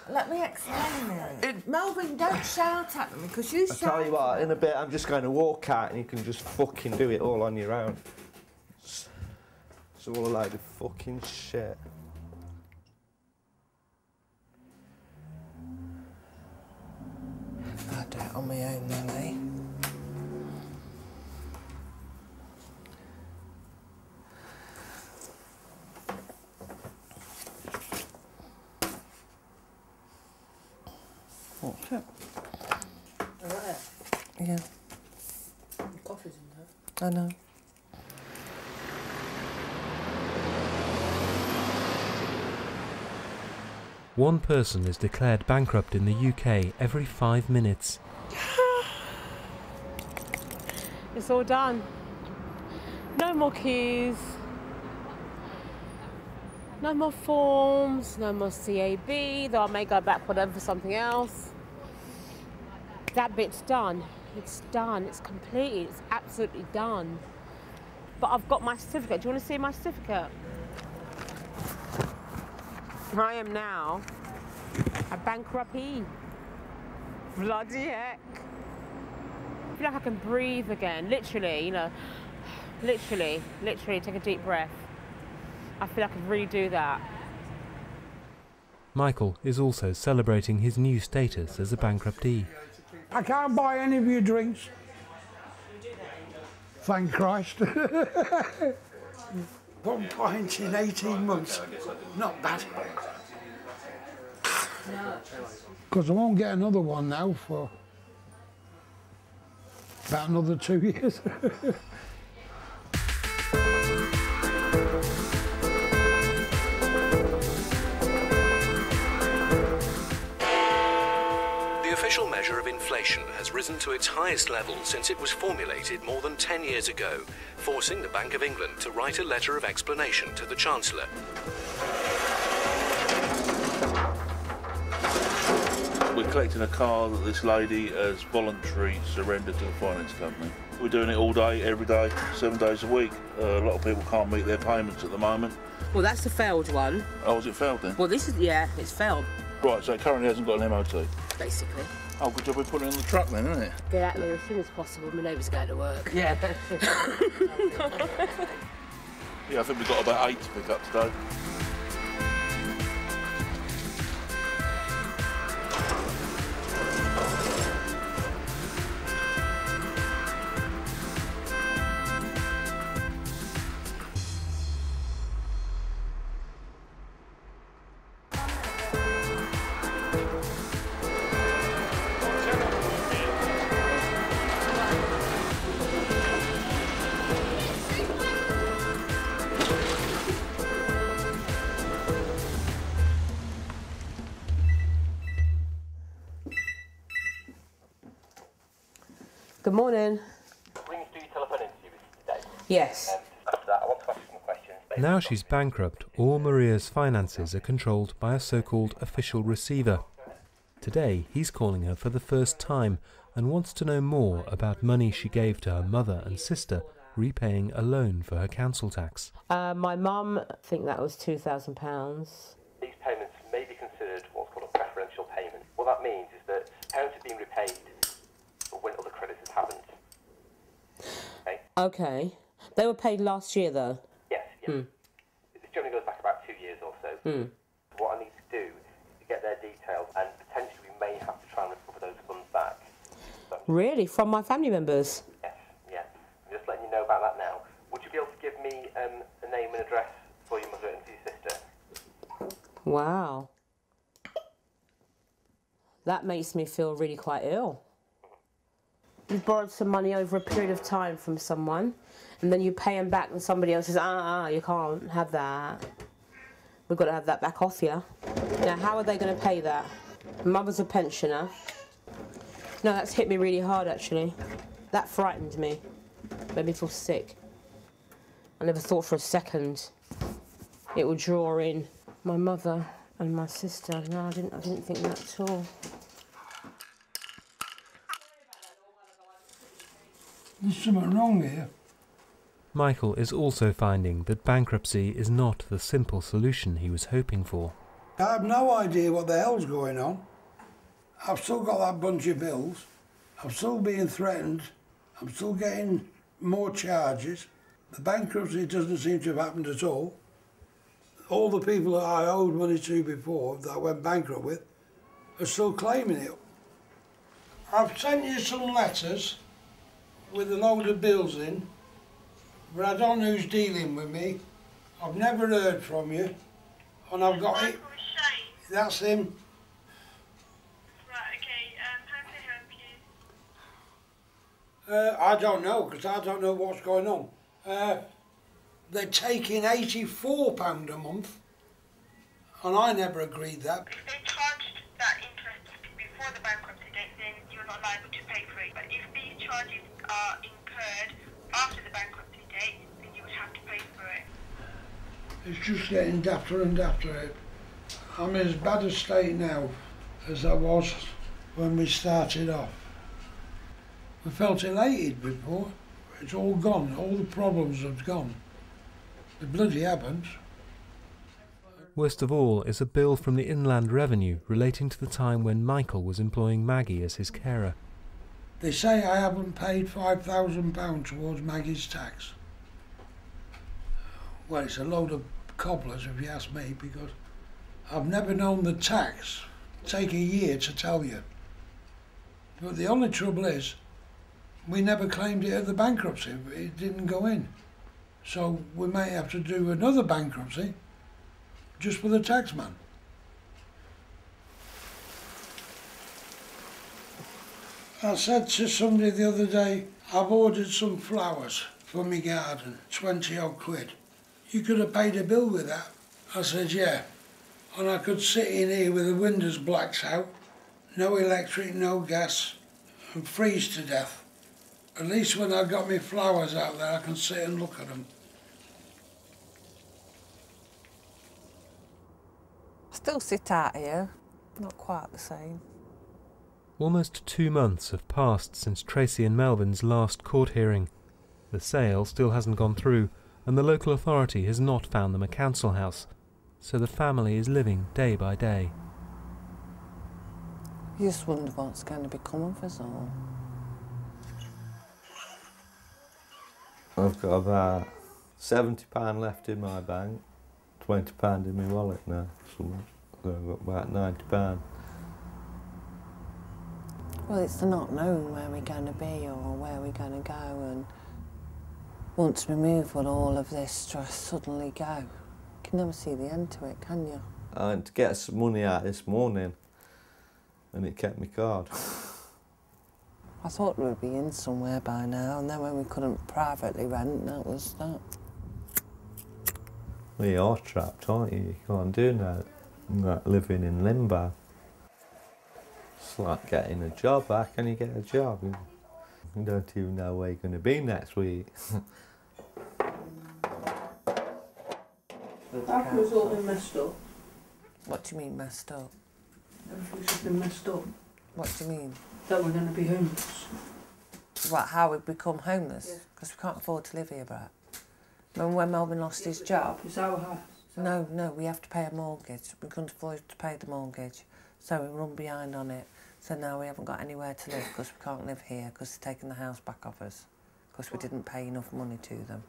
S6: let me explain it. Melvin, don't shout at me because you
S8: I
S6: shout.
S8: tell you what, in a bit I'm just going to walk out and you can just fucking do it all on your own. It's, it's all a load of fucking shit.
S6: I do it on my own, eh? Then, eh?
S8: What's it?
S6: Yeah,
S13: Coffee's in there.
S6: I know.
S7: One person is declared bankrupt in the UK every five minutes.
S2: It's all done. No more keys. No more forms, no more CAB, though I may go back for them for something else. That bit's done. It's done. It's complete. It's absolutely done. But I've got my certificate. Do you want to see my certificate? I am now a bankruptee. Bloody heck. I feel like I can breathe again. Literally, you know, literally, literally take a deep breath. I feel like I could really do that.
S7: Michael is also celebrating his new status as a bankruptee.
S3: I can't buy any of your drinks. Thank Christ. One pint in 18 months. Not bad. Because I won't get another one now for about another two years.
S26: inflation has risen to its highest level since it was formulated more than 10 years ago, forcing the Bank of England to write a letter of explanation to the Chancellor.
S27: We're collecting a car that this lady has voluntarily surrendered to the finance company. We're doing it all day, every day, seven days a week. Uh, a lot of people can't meet their payments at the moment.
S2: Well, that's the failed one.
S27: Oh, has it failed then?
S2: Well, this is, yeah, it's failed,
S27: Right, so it currently hasn't got an MOT.
S2: basically.
S27: Oh, good job we put it on the truck then, isn't it?
S2: Get out there as soon as possible. My neighbour's going to work.
S27: Yeah. Yeah, I think we've got about eight to pick up today.
S28: Some questions.
S7: Now she's bankrupt, all Maria's finances are controlled by a so called official receiver. Today, he's calling her for the first time and wants to know more about money she gave to her mother and sister repaying a loan for her council tax.
S2: Uh, my mum, I think that was £2,000.
S28: These payments may be considered what's called a preferential payment. What that means is that payments have been repaid when other creditors haven't. Okay?
S2: They were paid last year, though.
S28: Yes, yes.
S2: Hmm.
S28: This generally goes back about two years or so.
S2: Hmm.
S28: What I need to do is to get their details and potentially we may have to try and recover those funds back.
S2: Really? From my family members?
S28: Yes, yeah. I'm just letting you know about that now. Would you be able to give me um, a name and address for your mother and for your sister?
S2: Wow. That makes me feel really quite ill. You borrowed some money over a period of time from someone, and then you pay them back, and somebody else says, ah, ah, you can't have that. We've got to have that back off you. Now, how are they going to pay that? Mother's a pensioner. No, that's hit me really hard, actually. That frightened me. Made me feel sick. I never thought for a second it would draw in my mother and my sister. No, I didn't. I didn't think that at all.
S3: There's something wrong here.
S7: Michael is also finding that bankruptcy is not the simple solution he was hoping for.
S3: I have no idea what the hell's going on. I've still got that bunch of bills. I'm still being threatened. I'm still getting more charges. The bankruptcy doesn't seem to have happened at all. All the people that I owed money to before, that I went bankrupt with, are still claiming it. I've sent you some letters with a load of bills in, but I don't know who's dealing with me. I've never heard from you, and I've got it. That's him. Right, okay. Um, how can I help you? Uh, I don't know because I don't know what's going on. Uh, they're taking eighty-four pound a month, and I never agreed that.
S29: If they charged that interest before the bankruptcy date, then you're not liable to pay for it. But if these charges are incurred after the bankruptcy date, then you would have to pay for it.
S3: It's just getting dafter and dafter. I'm in as bad a state now as I was when we started off. We felt elated before. It's all gone. All the problems have gone. They bloody haven't.
S7: Worst of all is a bill from the Inland Revenue relating to the time when Michael was employing Maggie as his carer.
S3: They say I haven't paid £5,000 towards Maggie's tax. Well, it's a load of cobblers, if you ask me, because I've never known the tax take a year to tell you. But the only trouble is, we never claimed it at the bankruptcy. It didn't go in. So we may have to do another bankruptcy just for the tax man. I said to somebody the other day, I've ordered some flowers for my garden, 20 odd quid. You could have paid a bill with that. I said, yeah. And I could sit in here with the windows blacked out, no electric, no gas, and freeze to death. At least when I've got my flowers out there, I can sit and look at them.
S6: I Still sit out here, not quite the same.
S7: Almost two months have passed since Tracy and Melvin's last court hearing. The sale still hasn't gone through, and the local authority has not found them a council house, so the family is living day by day.
S6: You just wonder what's going to become of us all.
S8: I've got about seventy pound left in my bank, twenty pound in my wallet now. So I've got about ninety pound.
S6: Well, it's the not knowing where we're going to be or where we're going to go, and once we move, will all of this stress suddenly go? You can never see the end to it, can you?
S8: I went to get some money out this morning, and it kept me card.
S6: I thought we'd be in somewhere by now, and then when we couldn't privately rent, that was that.
S8: Well, you are trapped, aren't you? You can't do that. Like living in limbo. It's like getting a job. How can you get a job? You you don't even know where you're going to be next week.
S21: How come it's all been messed up?
S6: What do you mean messed up?
S21: Everything's just been messed up.
S6: What do you mean?
S21: That we're going to be homeless.
S6: What, how we become homeless? Because we can't afford to live here, Brett. Remember when Melvin lost his job?
S21: It's our house.
S6: No, no, we have to pay a mortgage. We couldn't afford to pay the mortgage, so we run behind on it. So now we haven't got anywhere to live because we can't live here because they're taking the house back off us because we didn't pay enough money to them.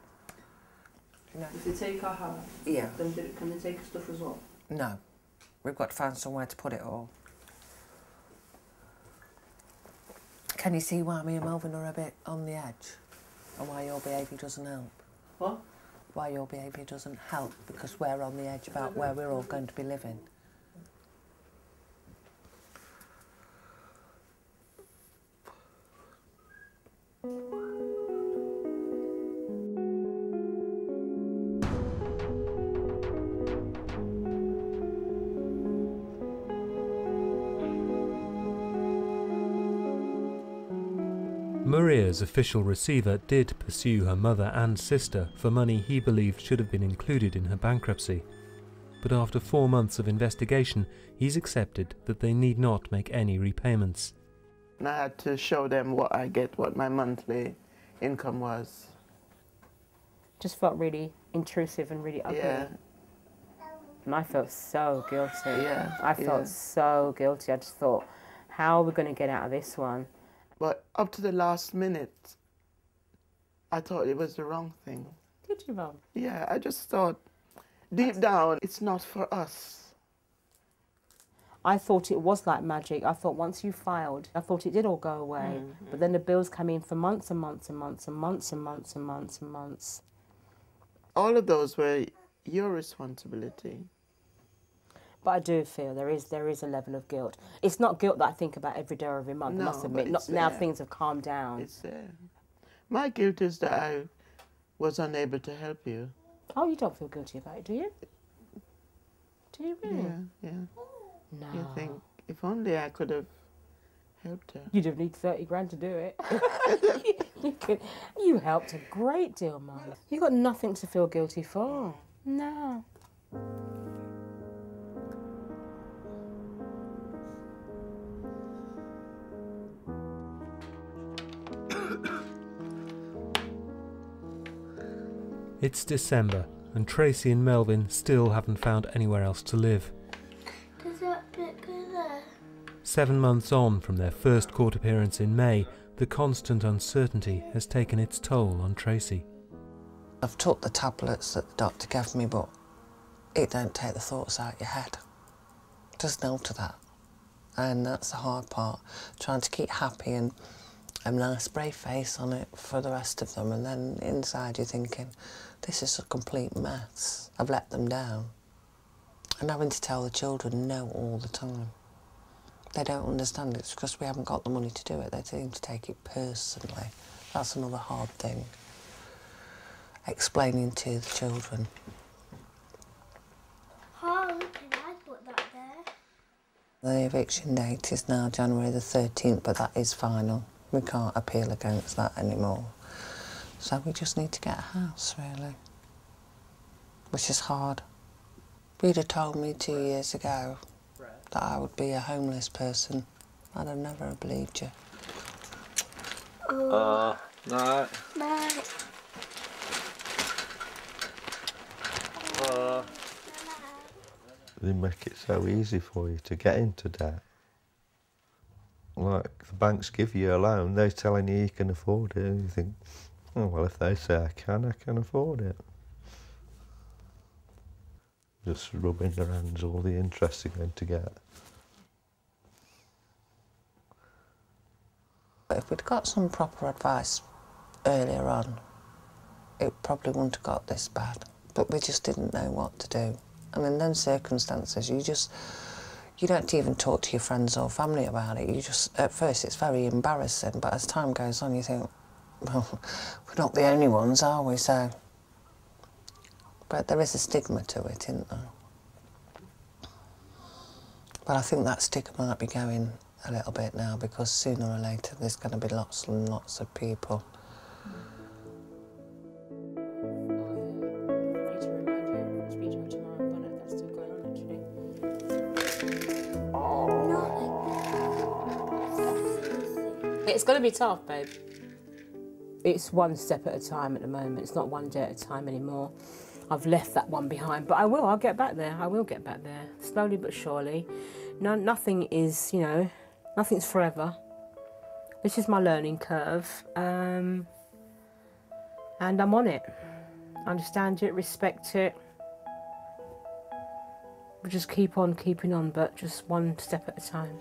S6: You know?
S21: If they take our house,
S6: Yeah.
S21: then do- can they take stuff as well?
S6: No, we've got to find somewhere to put it all. Can you see why me and Melvin are a bit on the edge? And why your behaviour doesn't help?
S21: What?
S6: Why your behaviour doesn't help because we're on the edge about where we're all going to be living.
S7: Maria's official receiver did pursue her mother and sister for money he believed should have been included in her bankruptcy. But after four months of investigation, he's accepted that they need not make any repayments.
S30: And I had to show them what I get, what my monthly income was.
S2: Just felt really intrusive and really ugly.
S30: Yeah.
S2: And I felt so guilty.
S30: Yeah,
S2: I felt
S30: yeah.
S2: so guilty. I just thought, how are we going to get out of this one?
S30: But up to the last minute, I thought it was the wrong thing.
S2: Did you, Mum?
S30: Yeah, I just thought deep down it's not for us.
S2: I thought it was like magic. I thought once you filed, I thought it did all go away. Mm-hmm. But then the bills come in for months and months and months and months and months and months and months.
S30: All of those were your responsibility.
S2: But I do feel there is there is a level of guilt. It's not guilt that I think about every day or every month. I
S30: No,
S2: must
S30: but
S2: admit. Not,
S30: it's
S2: now things have calmed down.
S30: It's there. My guilt is that I was unable to help you.
S2: Oh, you don't feel guilty about it, do you? Do you really?
S30: Yeah, yeah.
S2: No.
S30: You think if only I could have helped her.
S2: You'd have need 30 grand to do it. you, could, you helped a great deal, Mum. you got nothing to feel guilty for. No.
S7: It's December, and Tracy and Melvin still haven't found anywhere else to live.
S4: Does that bit go there?
S7: Seven months on from their first court appearance in May, the constant uncertainty has taken its toll on Tracy.
S6: I've took the tablets that the doctor gave me, but it don't take the thoughts out your head. Just no to that. And that's the hard part, trying to keep happy and a nice brave face on it for the rest of them. And then inside you're thinking, this is a complete mess. I've let them down. And having to tell the children no all the time. They don't understand it. It's because we haven't got the money to do it. They seem to take it personally. That's another hard thing. Explaining to the children.
S4: Oh, can I put that there?
S6: The eviction date is now January the 13th, but that is final. We can't appeal against that anymore. So we just need to get a house, really. Which is hard. If you'd have told me two years ago that I would be a homeless person, I'd have never believed you.
S8: Uh, no.
S4: No.
S8: Uh. They make it so easy for you to get into debt. Like the banks give you a loan, they're telling you you can afford it, and you think, oh well, if they say I can, I can afford it. Just rubbing their hands all the interest you're going to get.
S6: If we'd got some proper advice earlier on, it probably wouldn't have got this bad. But we just didn't know what to do. And in them circumstances, you just, you don't even talk to your friends or family about it. You just, at first, it's very embarrassing, but as time goes on, you think, well, we're not the only ones, are we? So, but there is a stigma to it, isn't there? But I think that stigma might be going a little bit now because sooner or later there's going to be lots and lots of people.
S2: It's going to be tough, babe. It's one step at a time at the moment. It's not one day at a time anymore. I've left that one behind, but I will. I'll get back there. I will get back there, slowly but surely. No, nothing is, you know, nothing's forever. This is my learning curve, um, and I'm on it. Understand it, respect it. We just keep on keeping on, but just one step at a time.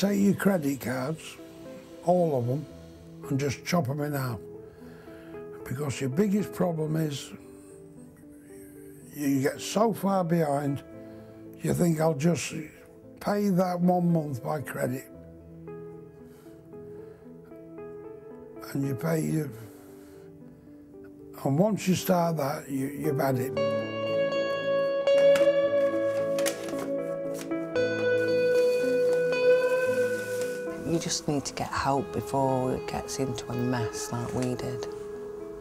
S3: Take your credit cards, all of them, and just chop them in half. Because your biggest problem is you get so far behind, you think I'll just pay that one month by credit. And you pay your. And once you start that, you, you've had it.
S6: Just need to get help before it gets into a mess like we did.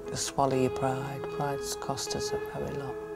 S6: Just swallow your pride. Pride's cost us a very lot.